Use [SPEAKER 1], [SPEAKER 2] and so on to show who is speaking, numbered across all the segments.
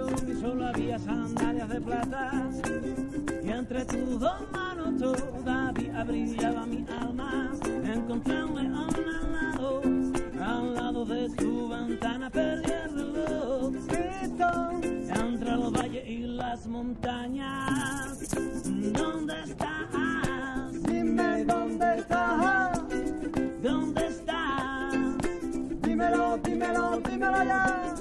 [SPEAKER 1] había sandalias de plata y entre tus dos manos todavía brillaba mi alma. Encontré un león al lado, al lado de tu ventana perdí el reloj. Entre los valles y las montañas. ¿Dónde estás?
[SPEAKER 2] Dime dónde estás,
[SPEAKER 1] ¿Dónde estás?
[SPEAKER 2] dímelo, dímelo, dímelo ya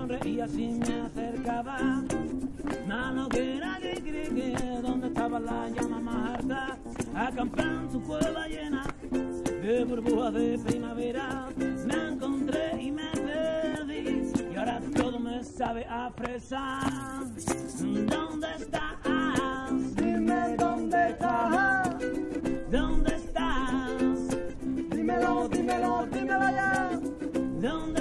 [SPEAKER 1] sonreía si me acercaba. Mano que nadie cree que donde estaba la llama más alta, acampan su cueva llena de burbujas de primavera. Me encontré y me perdí, y ahora todo me sabe a fresa. ¿Dónde estás? Dime dónde estás. ¿Dónde estás? Dímelo, dímelo, dímelo ya. ¿Dónde